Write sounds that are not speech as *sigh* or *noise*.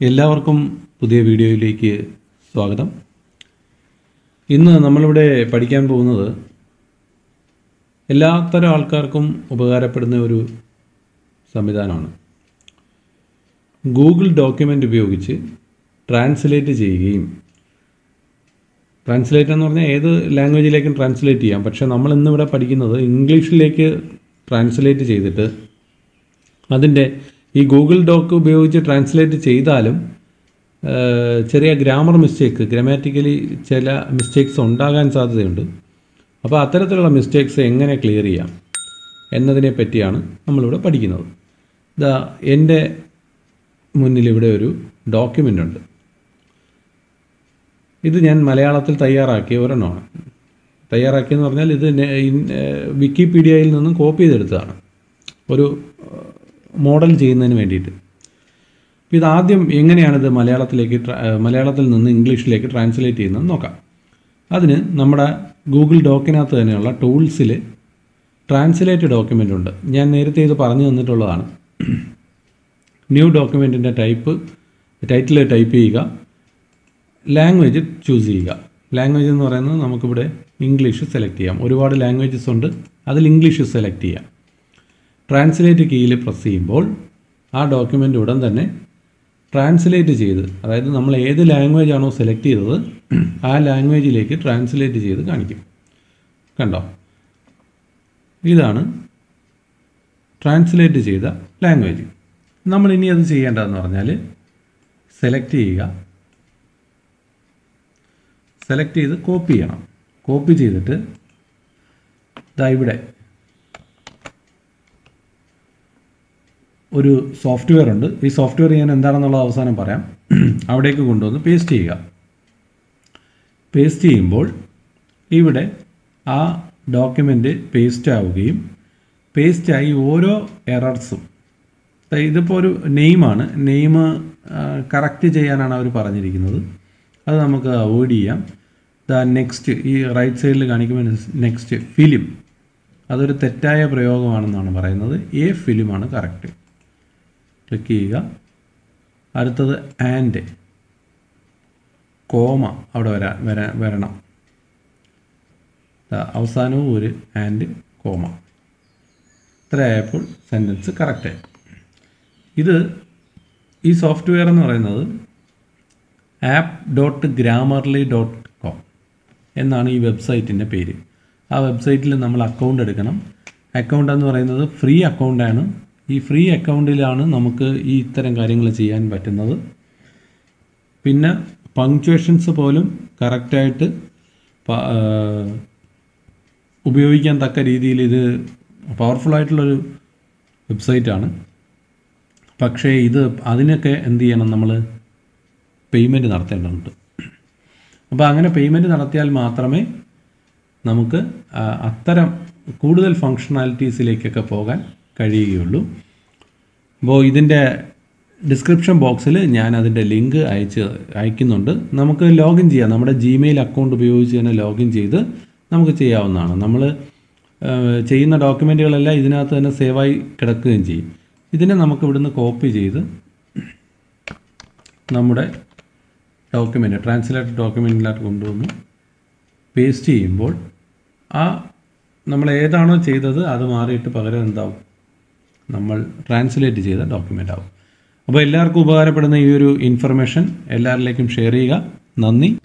എല്ലാവർക്കും പുതിയ വീഡിയോയിലേക്ക് സ്വാഗതം. ഇന്ന് നമ്മളിവിടെ പഠിക്കാൻ പോകുന്നത് എല്ലാത്തരം ആൾക്കാർക്കും ഉപകാരപ്പെടുന്ന ഒരു സംവിധാനമാണ്. ഗൂഗിൾ ഡോക്യുമെന്റ് ഉപയോഗിച്ച് ട്രാൻസ്ലേറ്റ് ചെയ്യുകയും ട്രാൻസ്ലേറ്റ് എന്ന് പറഞ്ഞാൽ ഏത് ലാംഗ്വേജിലേക്കും ട്രാൻസ്ലേറ്റ് ചെയ്യാം. പക്ഷേ നമ്മൾ ഇന്നിവിടെ പഠിക്കുന്നത് ഇംഗ്ലീഷിലേക്ക് ട്രാൻസ്ലേറ്റ് ചെയ്തിട്ട് അതിന്റെ ഈ ഗൂഗിൾ ഡോക്ക് ഉപയോഗിച്ച് ട്രാൻസ്ലേറ്റ് ചെയ്താലും ചെറിയ ഗ്രാമർ മിസ്റ്റേക്ക് ഗ്രാമാറ്റിക്കലി ചില മിസ്റ്റേക്സ് ഉണ്ടാകാൻ സാധ്യതയുണ്ട്. അപ്പോൾ അത്തരത്തിലുള്ള മിസ്റ്റേക്സ് എങ്ങനെ ക്ലിയർ ചെയ്യാം എന്നതിനെ പറ്റിയാണ് നമ്മളിവിടെ പഠിക്കുന്നത്. ഇതാ എന്റെ മുന്നിൽ ഇവിടെ ഒരു ഡോക്യുമെന്റ് ഉണ്ട്. ഇത് ഞാൻ മലയാളത്തിൽ തയ്യാറാക്കിയ ഒരെണ്ണമാണ്. തയ്യാറാക്കിയെന്ന് പറഞ്ഞാൽ ഇത് വിക്കിപീഡിയയിൽ നിന്നും കോപ്പി ചെയ്തെടുത്തതാണ്. ഒരു മോഡൽ ചെയ്യുന്നതിന് വേണ്ടിയിട്ട്. അപ്പോൾ ഇതാദ്യം എങ്ങനെയാണിത് മലയാളത്തിലേക്ക് മലയാളത്തിൽ നിന്ന് ഇംഗ്ലീഷിലേക്ക് ട്രാൻസ്ലേറ്റ് ചെയ്യുന്നത് നോക്കാം. അതിന് നമ്മുടെ ഗൂഗിൾ ഡോക്കിനകത്ത് തന്നെയുള്ള ടൂൾസിൽ ട്രാൻസ്ലേറ്റ് ഡോക്യുമെന്റ് ഉണ്ട്. ഞാൻ നേരത്തെ ഇത് പറഞ്ഞു തന്നിട്ടുള്ളതാണ്. ന്യൂ ഡോക്യുമെന്റിന്റെ ടൈപ്പ് ടൈറ്റിൽ ടൈപ്പ് ചെയ്യുക ലാംഗ്വേജ് ചൂസ് ചെയ്യുക. ലാംഗ്വേജ് എന്ന് പറയുന്നത് നമുക്കിവിടെ ഇംഗ്ലീഷ് സെലക്ട് ചെയ്യാം. ഒരുപാട് ലാംഗ്വേജസ് ഉണ്ട്. അതിൽ ഇംഗ്ലീഷ് സെലക്ട് ചെയ്യാം. ട്രാൻസ്ലേറ്റ് കീയിൽ പ്രസ് ചെയ്യുമ്പോൾ ആ ഡോക്യുമെന്റ് ഉടൻ തന്നെ ട്രാൻസ്ലേറ്റ് ചെയ്ത് അതായത് നമ്മൾ ഏത് ലാംഗ്വേജ് ആണോ സെലക്ട് ചെയ്തത് ആ ലാംഗ്വേജിലേക്ക് ട്രാൻസ്ലേറ്റ് ചെയ്ത് കാണിക്കും. കണ്ടോ? ഇതാണ് ട്രാൻസ്ലേറ്റ് ചെയ്ത ലാംഗ്വേജ് നമ്മൾ ഇനി അത് ചെയ്യേണ്ടതെന്ന് പറഞ്ഞാൽ സെലക്ട് ചെയ്യുക. സെലക്ട് ചെയ്ത് കോപ്പി ചെയ്യണം. കോപ്പി ചെയ്തിട്ട് ഇതാ ഇവിടെ ഒരു സോഫ്റ്റ്വെയർ ഉണ്ട്. ഈ സോഫ്റ്റ്വെയർ ഞാൻ എന്താണെന്നുള്ള അവസാനം പറയാം. *clears throat* അവിടേക്ക് കൊണ്ടുവന്ന് പേസ്റ്റ് ചെയ്യുക. പേസ്റ്റ് ചെയ്യുമ്പോൾ ഇവിടെ ആ ഡോക്യുമെന്റ് പേസ്റ്റ് ആവുകയും പേസ്റ്റായി ഓരോ എറർസും ഇതിപ്പോൾ ഒരു നെയിമാണ് നെയിം കറക്റ്റ് ചെയ്യാനാണ് അവർ പറഞ്ഞിരിക്കുന്നത്. അത് നമുക്ക് അവോയ്ഡ് ചെയ്യാം. ദ നെക്സ്റ്റ് ഈ റൈറ്റ് സൈഡിൽ കാണിക്കുമ്പോൾ നെക്സ്റ്റ് ഫിലിം അതൊരു തെറ്റായ പ്രയോഗമാണെന്നാണ് പറയുന്നത്. എ ഫിലിമാണ് കറക്റ്റ് ക്ലിക്ക് ചെയ്യുക. അടുത്തത് ആൻഡ് കോമ അവിടെ വരാ വരാ വരണം. അവസാനവും ഒരു ആൻഡ് കോമ ഇത്രയായപ്പോൾ സെന്റൻസ് കറക്റ്റായി ഇത് ഈ സോഫ്റ്റ്വെയർ എന്ന് പറയുന്നത് app dot Grammarly dot com എന്നാണ് ഈ വെബ്സൈറ്റിന്റെ പേര്. ആ വെബ്സൈറ്റിൽ നമ്മൾ അക്കൗണ്ട് എടുക്കണം. അക്കൗണ്ട് എന്ന് പറയുന്നത് ഫ്രീ അക്കൗണ്ടാണ് ഈ ഫ്രീ അക്കൗണ്ടിലാണ് നമുക്ക് ഈ ഇത്തരം കാര്യങ്ങൾ ചെയ്യാൻ പറ്റുന്നത്. പിന്നെ പങ്ക്ച്വേഷൻസ് പോലും കറക്റ്റായിട്ട് ഉപയോഗിക്കാൻ തക്ക രീതിയിൽ ഇത് പവർഫുൾ ആയിട്ടുള്ളൊരു വെബ്സൈറ്റാണ് പക്ഷേ ഇത് അതിനൊക്കെ എന്ത് ചെയ്യണം നമ്മൾ പേയ്മെന്റ് നടത്തേണ്ടതുണ്ട്. അപ്പോൾ അങ്ങനെ പേയ്മെന്റ് നടത്തിയാൽ മാത്രമേ നമുക്ക് അത്തരം കൂടുതൽ ഫങ്ഷണാലിറ്റീസിലേക്കൊക്കെ പോകാൻ കഴിയുകയുള്ളൂ. അപ്പോൾ ഇതിന്റെ ഡിസ്ക്രിപ്ഷൻ ബോക്സിൽ ഞാൻ അതിന്റെ ലിങ്ക് അയച്ച് അയക്കുന്നുണ്ട്. നമുക്ക് ലോഗിൻ ചെയ്യാം. നമ്മുടെ ജിമെയിൽ അക്കൗണ്ട് ഉപയോഗിച്ച് തന്നെ ലോഗിൻ ചെയ്ത് നമുക്ക് ചെയ്യാവുന്നതാണ്. നമ്മൾ ചെയ്യുന്ന ഡോക്യുമെന്റുകളെല്ലാം ഇതിനകത്ത് തന്നെ സേവായി കിടക്കുകയും ചെയ്യും. ഇതിനെ നമുക്ക് ഇവിടുന്ന് കോപ്പി ചെയ്ത് നമ്മുടെ ഡോക്യുമെന്റ് ട്രാൻസ്ലേറ്റഡ് ഡോക്യുമെന്റിലായിട്ട് കൊണ്ടുവന്ന് പേസ്റ്റ് ചെയ്യുമ്പോൾ ആ നമ്മൾ ഏതാണോ ചെയ്തത് അത് മാറിയിട്ട് പകരം എന്താവും? നമ്മൾ ട്രാൻസ്ലേറ്റ് ചെയ്ത ഡോക്യുമെന്റ് ആവും. അപ്പോൾ എല്ലാവർക്കും ഉപകാരപ്പെടുന്ന ഈ ഒരു ഇൻഫർമേഷൻ എല്ലാവരിലേക്കും ഷെയർ ചെയ്യുക. നന്ദി.